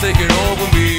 taking over me.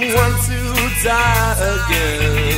Want to die again.